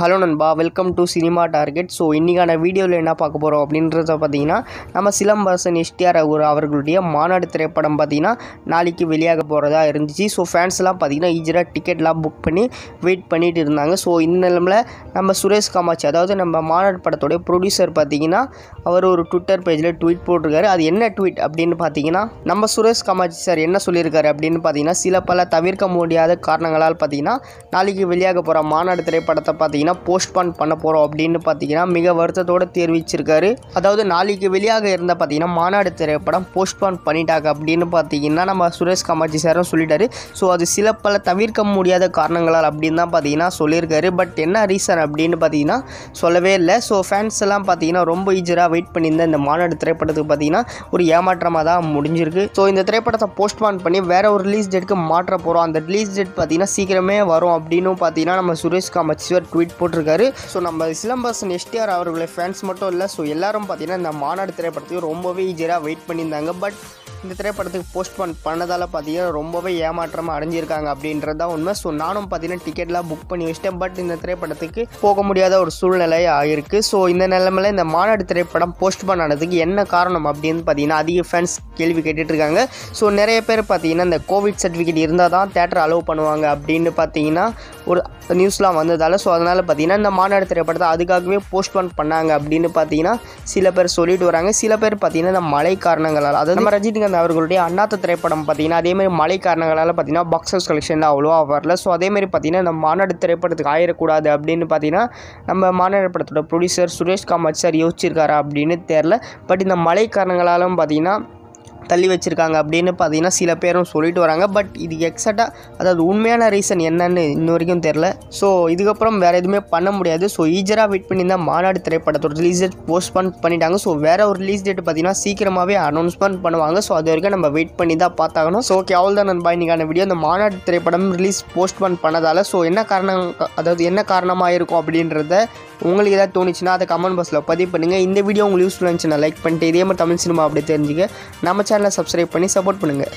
Hello நண்பா welcome to cinema target so இன்றைக்கான வீடியோவில் என்ன பார்க்க போகிறோம் அப்படின்றத பார்த்தீங்கன்னா நம்ம சிலம்பரசன் எஸ்டிஆர் அவர் அவர்களுடைய மாநாடு திரைப்படம் பார்த்தீங்கன்னா நாளைக்கு வெளியாக போகிறதா இருந்துச்சு. ஸோ ஃபேன்ஸ்லாம் பார்த்தீங்கன்னா ஈஸியாக டிக்கெட்லாம் புக் பண்ணி வெயிட் பண்ணிட்டு இருந்தாங்க. ஸோ இந்த நிலமில் நம்ம சுரேஷ் காமாட்சி அதாவது நம்ம மாநாடு படத்தோடைய ப்ரொடியூசர் பார்த்திங்கன்னா அவர் ஒரு ட்விட்டர் பேஜில் ட்வீட் போட்டிருக்காரு. அது என்ன ட்வீட் அப்படின்னு பார்த்தீங்கன்னா நம்ம சுரேஷ் காமாட்சி சார் என்ன சொல்லியிருக்காரு அப்படின்னு பார்த்தீங்கன்னா சில பல தவிர்க்க முடியாத காரணங்களால் பார்த்தீங்கன்னா நாளைக்கு வெளியாக போகிற மாநாடு திரைப்படத்தை பார்த்தீங்கன்னா போஸ்ட்பான் பண்ண போகிறோம் அப்படின்னு பார்த்தீங்கன்னா மிக வருத்தத்தோடு தெரிவிச்சிருக்காரு. அதாவது நாளைக்கு வெளியாக இருந்த பார்த்தீங்கன்னா மாநாடு திரைப்படம் போஸ்ட்பான் பண்ணிட்டாங்க அப்படின்னு பார்த்தீங்கன்னா நம்ம சுரேஷ் காமாட்சி சாரும் சொல்லிட்டாரு. ஸோ அது சில பல தவிர்க்க முடியாத காரணங்களால் அப்படின்னு தான் பார்த்தீங்கன்னா சொல்லியிருக்காரு. பட் என்ன ரீசன் அப்படின்னு பார்த்தீங்கன்னா சொல்லவே இல்லை. ஸோ ஃபேன்ஸ் எல்லாம் பார்த்தீங்கன்னா ரொம்ப ஈஜராக வெயிட் பண்ணியிருந்த இந்த மாநாடு திரைப்படத்துக்கு பார்த்தீங்கன்னா ஒரு ஏமாற்றமாக தான் முடிஞ்சிருக்கு. ஸோ இந்த திரைப்படத்தை போஸ்ட்பான் பண்ணி வேற ஒரு ரிலீஸ் டேட்டுக்கு மாற்ற போகிறோம் அந்த ரிலீஸ் டேட் பார்த்தீங்கன்னா சீக்கிரமே வரும் அப்படின்னு பார்த்தீங்கன்னா நம்ம சுரேஷ் காமாட்சி ட்வீட் போட்டிருக்காரு. ஸோ நம்ம சிலம்பரசன் எஸ்டிஆர் அவர்களுடைய ஃபேன்ஸ் மட்டும் இல்லை ஸோ எல்லாரும் பார்த்தீங்கன்னா இந்த மாநாடு திரைப்படத்துக்கு ரொம்பவே ஈஸியாக வெயிட் பண்ணியிருந்தாங்க. பட் இந்த திரைப்படத்துக்கு போஸ்ட்பான் பண்ணதால் பார்த்தீங்கன்னா ரொம்பவே ஏமாற்றமாக அடைஞ்சிருக்காங்க அப்படின்றது தான் உண்மை. ஸோ நானும் பார்த்தீங்கன்னா டிக்கெட்லாம் புக் பண்ணி வச்சிட்டேன். பட் இந்த திரைப்படத்துக்கு போக முடியாத ஒரு சூழ்நிலை ஆகிருக்கு ஸோ இந்த நிலைமையில் இந்த மாநாடு திரைப்படம் போஸ்ட்பான் ஆனதுக்கு என்ன காரணம் அப்படின்னு பார்த்தீங்கன்னா அதிக ஃபேன்ஸ் கேள்வி கேட்டுட்ருக்காங்க ஸோ நிறைய பேர் பார்த்தீங்கன்னா இந்த கோவிட் சர்டிஃபிகேட் இருந்தால் தான் தேட்டர் அலோவ் பண்ணுவாங்க அப்படின்னு பார்த்தீங்கன்னா ஒரு நியூஸ்லாம் வந்ததால். ஸோ அதனால் பார்த்தீங்கன்னா இந்த மாநாடு திரைப்படத்தை அதுக்காகவே போஸ்ட்போன் பண்ணாங்க அப்படின்னு பார்த்தீங்கன்னா சில பேர் சொல்லிட்டு வராங்க. சில பேர் பார்த்தீங்கன்னா இந்த மழை காரணங்களால் அதாவது நம்ம ரஜினிகாந்த் அவர்களுடைய அண்ணாத்த திரைப்படம் பார்த்தீங்கன்னா அதேமாதிரி மழை காரணங்களால் பார்த்தீங்கன்னா பாக்ஸ் ஆஃபீஸ் கலெக்ஷன் அவ்வளோவா வரல. ஸோ அதேமாதிரி பார்த்தீங்கன்னா நம்ம மாநாடு திரைப்படத்துக்கு ஆயிடக்கூடாது அப்படின்னு பார்த்தீங்கன்னா நம்ம மாநாடு படத்தோட ப்ரொடியூசர் சுரேஷ் காமத் சார் யோசிச்சிருக்காரா அப்படின்னு தெரில பட் இந்த மழை காரணங்களாலும் பார்த்தீங்கன்னா தள்ளி வச்சுருக்காங்க அப்படின்னு பார்த்தீங்கன்னா சில பேரும் சொல்லிட்டு வராங்க. பட் இது எக்ஸாக்டாக அதாவது உண்மையான ரீசன் என்னன்னு இன்ன வரைக்கும் தெரில ஸோ இதுக்கப்புறம் வேறு எதுவுமே பண்ண முடியாது. ஸோ ஈஜராக வெயிட் பண்ணியிருந்தா மாநாடு திரைப்படத்தோட ரிலீஸ் டேட் போஸ்ட்பான் பண்ணிட்டாங்க. ஸோ வேறு ஒரு ரிலீஸ் டேட் பார்த்தீங்கன்னா சீக்கிரமாகவே அனௌன்ஸ்மெண்ட் பண்ணுவாங்க. ஸோ அது வரைக்கும் நம்ம வெயிட் பண்ணி தான் பார்த்தாகணும். ஸோ ஓகே அவள் தான் நண்பா இன்னைக்கான வீடியோ அந்த மாநாடு திரைப்படம் ரிலீஸ் போஸ்ட்பான் பண்ணதால் ஸோ என்ன காரணம் அதாவது என்ன காரணமாக இருக்கும் அப்படின்றத உங்களுக்கு ஏதாவது தோணுச்சுன்னா அதை கமெண்ட் பாக்ஸில் பதிவு பண்ணுங்கள் இந்த வீடியோ உங்களுக்கு யூஸ்ஃபுல்லாக இருந்துச்சுன்னா லைக் பண்ணிட்டு இதே மாதிரி தமிழ் சினிமா அப்படி தெரிஞ்சுக்க. நம்ம சேனல் சேனலை சப்ஸ்கிரைப் பண்ணி சப்போர்ட் பண்ணுங்கள்